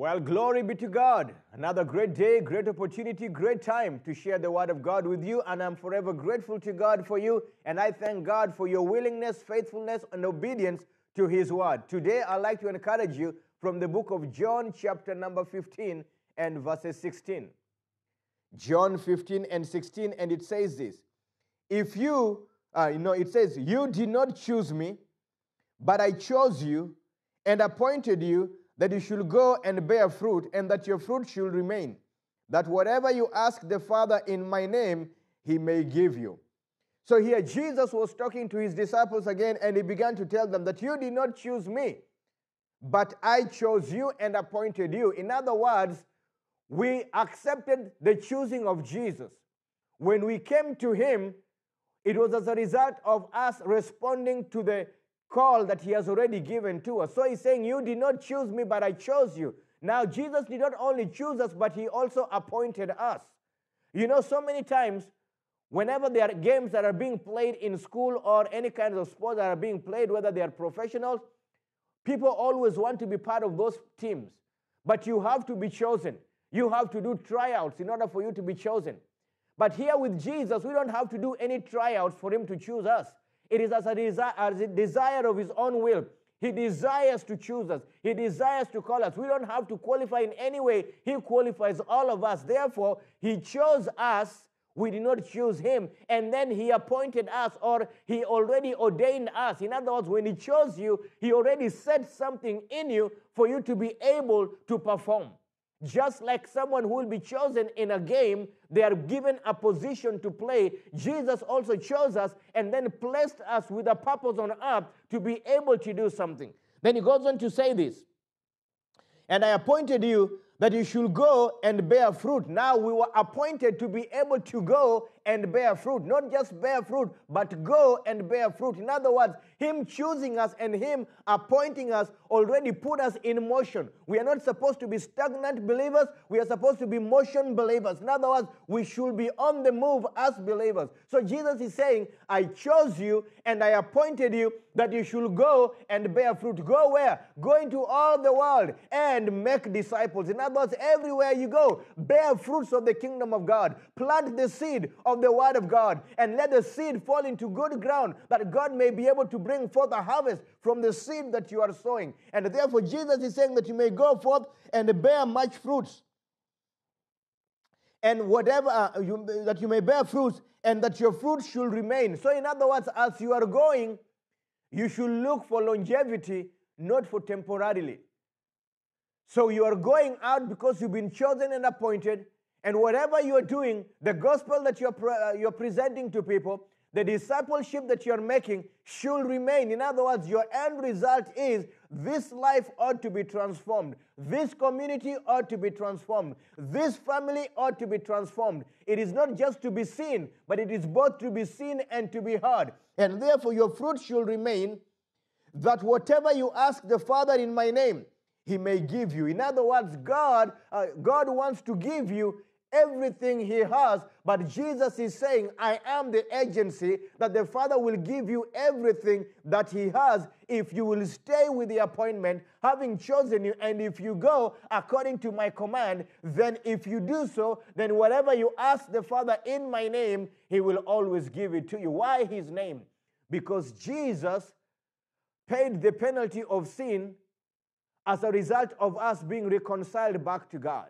Well, glory be to God. Another great day, great opportunity, great time to share the word of God with you. And I'm forever grateful to God for you. And I thank God for your willingness, faithfulness, and obedience to his word. Today, I'd like to encourage you from the book of John, chapter number 15 and verses 16. John 15 and 16, and it says this If you, uh, you know, it says, You did not choose me, but I chose you and appointed you that you should go and bear fruit, and that your fruit should remain, that whatever you ask the Father in my name, he may give you. So here Jesus was talking to his disciples again, and he began to tell them that you did not choose me, but I chose you and appointed you. In other words, we accepted the choosing of Jesus. When we came to him, it was as a result of us responding to the call that he has already given to us. So he's saying, You did not choose me, but I chose you. Now, Jesus did not only choose us, but he also appointed us. You know, so many times, whenever there are games that are being played in school or any kinds of sports that are being played, whether they are professionals, people always want to be part of those teams. But you have to be chosen. You have to do tryouts in order for you to be chosen. But here with Jesus, we don't have to do any tryouts for him to choose us. It is as a, desi- as a desire of His own will. He desires to choose us. He desires to call us. We don't have to qualify in any way. He qualifies all of us. Therefore, He chose us. We did not choose Him. And then He appointed us or He already ordained us. In other words, when He chose you, He already set something in you for you to be able to perform. Just like someone who will be chosen in a game, they are given a position to play. Jesus also chose us and then placed us with a purpose on earth to be able to do something. Then he goes on to say this And I appointed you that you should go and bear fruit. Now we were appointed to be able to go and bear fruit. Not just bear fruit, but go and bear fruit. In other words, Him choosing us and Him appointing us already put us in motion. We are not supposed to be stagnant believers, we are supposed to be motion believers. In other words, we should be on the move as believers. So Jesus is saying, I chose you and I appointed you that you should go and bear fruit. Go where? Go into all the world and make disciples. In other words, everywhere you go, bear fruits of the kingdom of God. Plant the seed of the word of God and let the seed fall into good ground that God may be able to bring forth a harvest from the seed that you are sowing. And therefore, Jesus is saying that you may go forth and bear much fruits. And whatever uh, you, that you may bear fruits, and that your fruit should remain. So, in other words, as you are going, you should look for longevity, not for temporarily. So, you are going out because you've been chosen and appointed, and whatever you are doing, the gospel that you're, pre- uh, you're presenting to people, the discipleship that you're making should remain. In other words, your end result is this life ought to be transformed. This community ought to be transformed. This family ought to be transformed. It is not just to be seen, but it is both to be seen and to be heard. And therefore, your fruit should remain that whatever you ask the Father in my name, he may give you. In other words, God, uh, God wants to give you everything he has, but Jesus is saying, I am the agency that the Father will give you everything that he has if you will stay with the appointment, having chosen you. And if you go according to my command, then if you do so, then whatever you ask the Father in my name, he will always give it to you. Why his name? Because Jesus paid the penalty of sin as a result of us being reconciled back to God.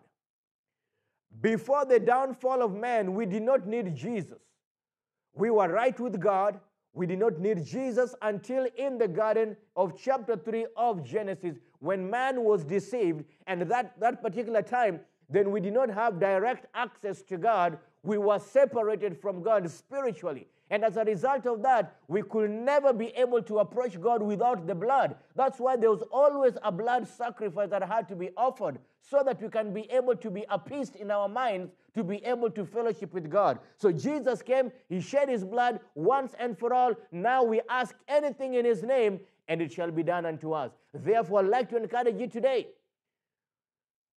Before the downfall of man, we did not need Jesus. We were right with God. We did not need Jesus until in the garden of chapter 3 of Genesis, when man was deceived. And that, that particular time, then we did not have direct access to God. We were separated from God spiritually. And as a result of that, we could never be able to approach God without the blood. That's why there was always a blood sacrifice that had to be offered so that we can be able to be appeased in our minds to be able to fellowship with God. So Jesus came, He shed His blood once and for all. Now we ask anything in His name, and it shall be done unto us. Therefore, I'd like to encourage you today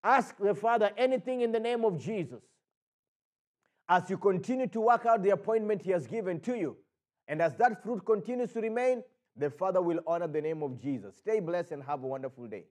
ask the Father anything in the name of Jesus as you continue to work out the appointment He has given to you. And as that fruit continues to remain, the Father will honor the name of Jesus. Stay blessed and have a wonderful day.